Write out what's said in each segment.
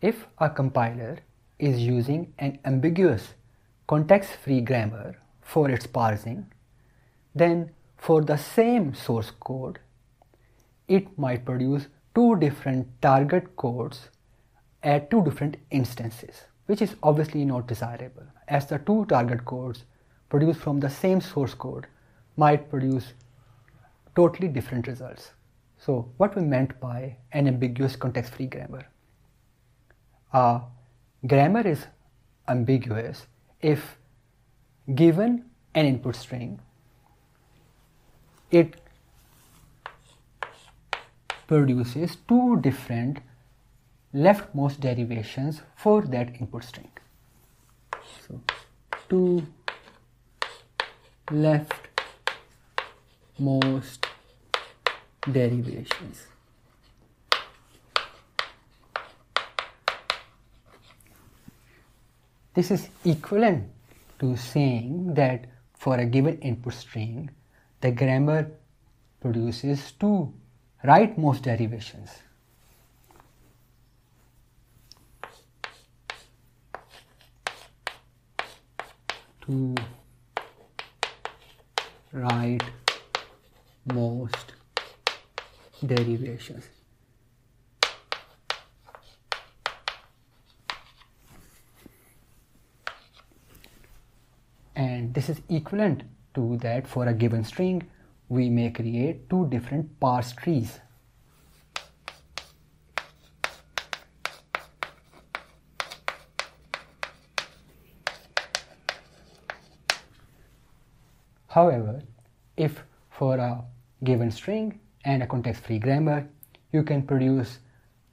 If a compiler is using an ambiguous context-free grammar for its parsing, then for the same source code, it might produce two different target codes at two different instances, which is obviously not desirable as the two target codes produced from the same source code might produce totally different results. So what we meant by an ambiguous context-free grammar? A grammar is ambiguous if given an input string, it produces two different leftmost derivations for that input string. So, two leftmost derivations. This is equivalent to saying that for a given input string, the grammar produces two rightmost derivations. Two rightmost derivations. And this is equivalent to that for a given string we may create two different parse trees. However, if for a given string and a context-free grammar, you can produce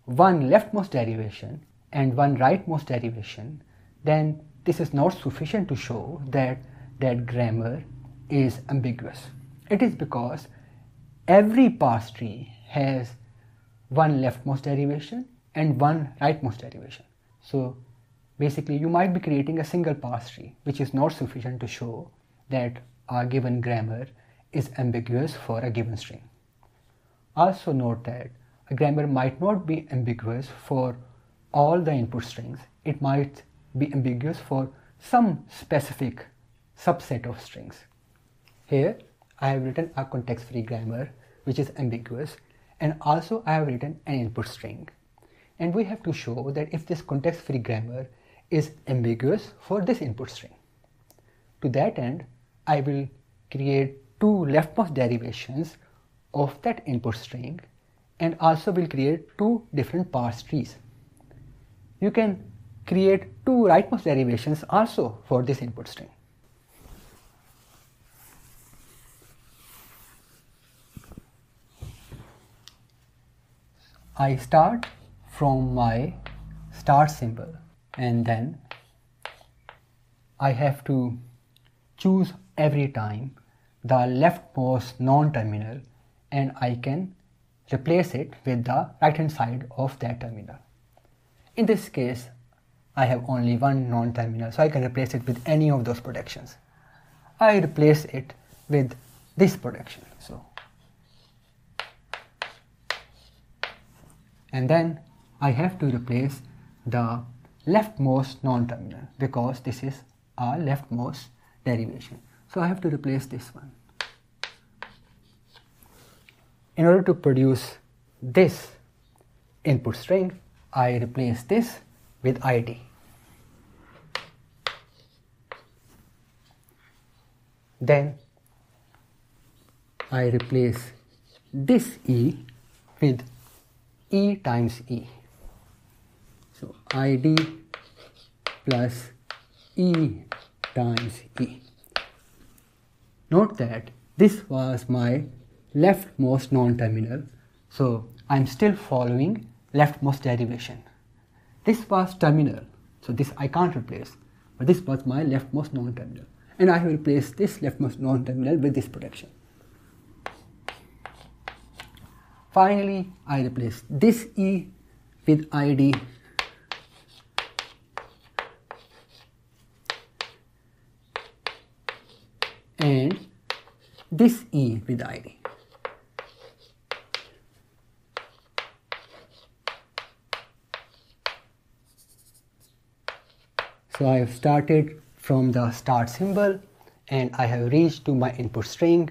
one leftmost derivation and one rightmost derivation, then this is not sufficient to show that that grammar is ambiguous. It is because every parse tree has one leftmost derivation and one rightmost derivation. So basically you might be creating a single parse tree which is not sufficient to show that a given grammar is ambiguous for a given string. Also note that a grammar might not be ambiguous for all the input strings. It might be ambiguous for some specific subset of strings. Here I have written a context-free grammar which is ambiguous and also I have written an input string. And we have to show that if this context-free grammar is ambiguous for this input string. To that end, I will create two leftmost derivations of that input string and also will create two different parse trees. You can create two rightmost derivations also for this input string. I start from my start symbol and then I have to choose every time the leftmost non-terminal and I can replace it with the right hand side of that terminal. In this case I have only one non-terminal so I can replace it with any of those productions. I replace it with this production so and then I have to replace the leftmost non-terminal because this is a leftmost derivation so I have to replace this one in order to produce this input string I replace this with id. Then I replace this e with e times e. So id plus e times e. Note that this was my leftmost non-terminal, so I'm still following leftmost derivation. This was terminal, so this I can't replace, but this was my leftmost non-terminal. And I have replaced this leftmost non-terminal with this production. Finally, I replace this E with ID and this E with ID. So I have started from the start symbol and I have reached to my input string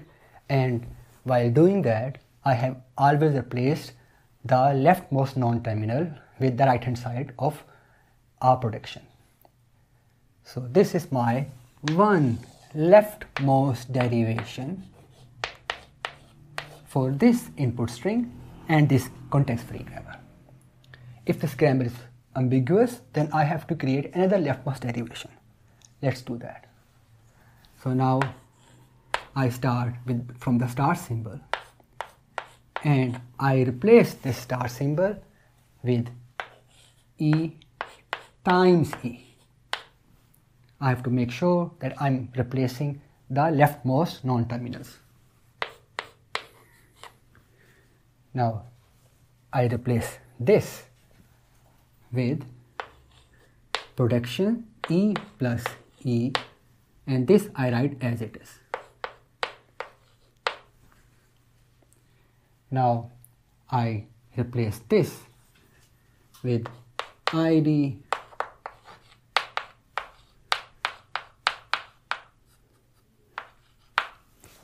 and while doing that I have always replaced the leftmost non-terminal with the right hand side of our production. So this is my one leftmost derivation for this input string and this context free grammar. If this grammar is ambiguous, then I have to create another leftmost derivation. Let's do that. So now I start with from the start symbol and I replace this start symbol with E times E. I have to make sure that I'm replacing the leftmost non-terminals. Now I replace this with production E plus E and this I write as it is. Now I replace this with ID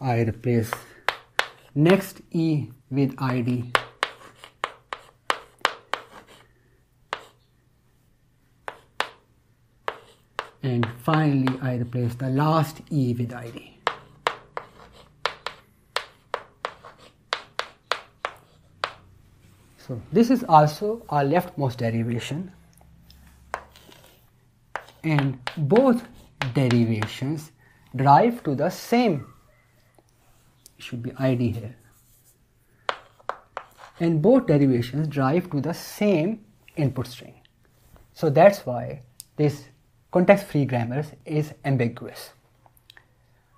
I replace next E with ID and finally I replace the last E with ID. So this is also our leftmost derivation and both derivations drive to the same should be ID here and both derivations drive to the same input string. So that's why this context free grammar is ambiguous.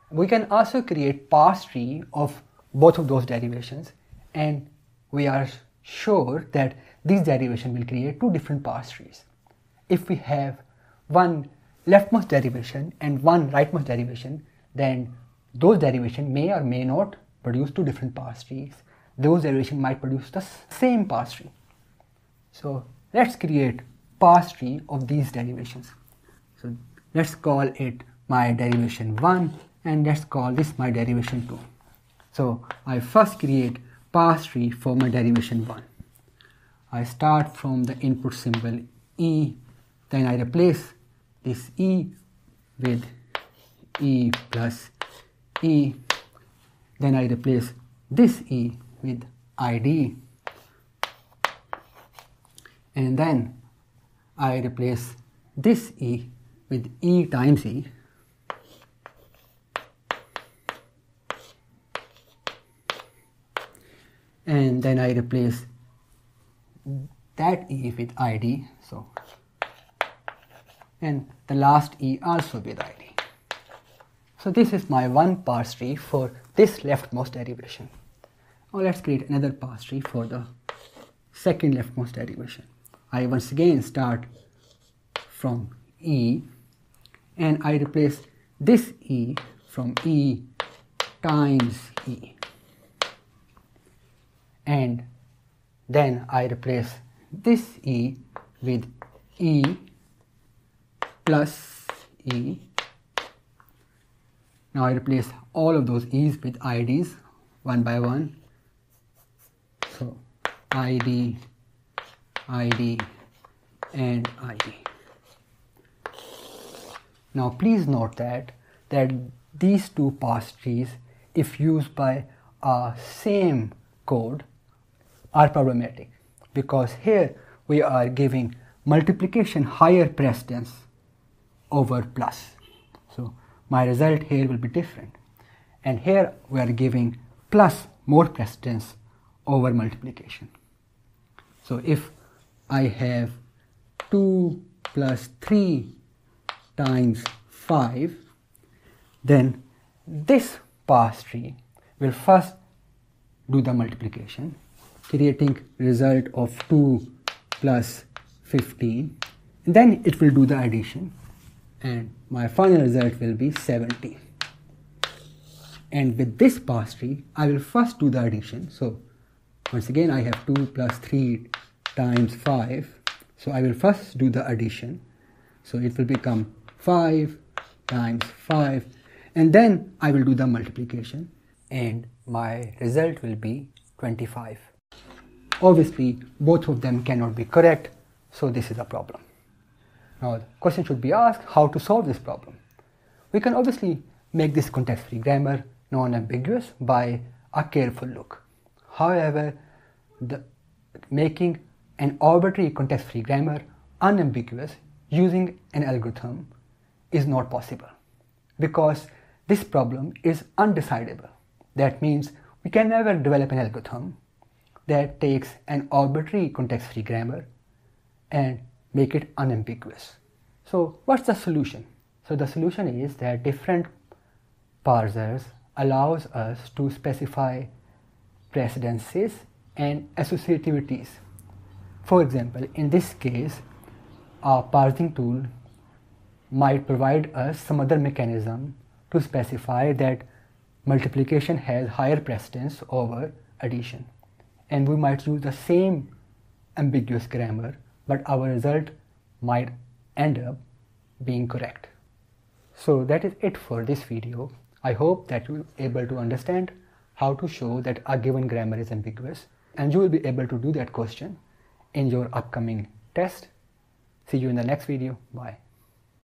We can also create parse tree of both of those derivations and we are sure that these derivation will create two different parse trees. If we have one leftmost derivation and one rightmost derivation, then those derivation may or may not produce two different parse trees. Those derivation might produce the same parse tree. So let's create parse tree of these derivations. So let's call it my derivation 1 and let's call this my derivation 2. So I first create parse tree for my derivation 1. I start from the input symbol E, then I replace this E with E plus E, then I replace this E with ID, and then I replace this E with E times E and then I replace that E with ID so and the last E also with ID. So this is my one parse tree for this leftmost derivation. Now let's create another parse tree for the second leftmost derivation. I once again start from E and I replace this E from E times E and then I replace this E with E plus E. Now I replace all of those E's with IDs one by one. So ID ID and ID now please note that that these two parse trees if used by a same code are problematic because here we are giving multiplication higher precedence over plus. So my result here will be different. And here we are giving plus more precedence over multiplication. So if I have 2 plus 3 times 5 then this parse tree will first do the multiplication creating result of 2 plus 15 and then it will do the addition. And my final result will be 70 and with this parse tree I will first do the addition. So once again I have 2 plus 3 times 5 so I will first do the addition. So it will become 5 times 5 and then I will do the multiplication. And my result will be 25. Obviously both of them cannot be correct so this is a problem. Now the question should be asked how to solve this problem. We can obviously make this context-free grammar non-ambiguous by a careful look. However, the, making an arbitrary context-free grammar unambiguous using an algorithm is not possible because this problem is undecidable. That means we can never develop an algorithm that takes an arbitrary context-free grammar and make it unambiguous. So what's the solution? So the solution is that different parsers allows us to specify precedences and associativities. For example, in this case, our parsing tool might provide us some other mechanism to specify that multiplication has higher precedence over addition. And we might use the same ambiguous grammar, but our result might end up being correct. So that is it for this video. I hope that you will able to understand how to show that a given grammar is ambiguous and you will be able to do that question in your upcoming test. See you in the next video. Bye.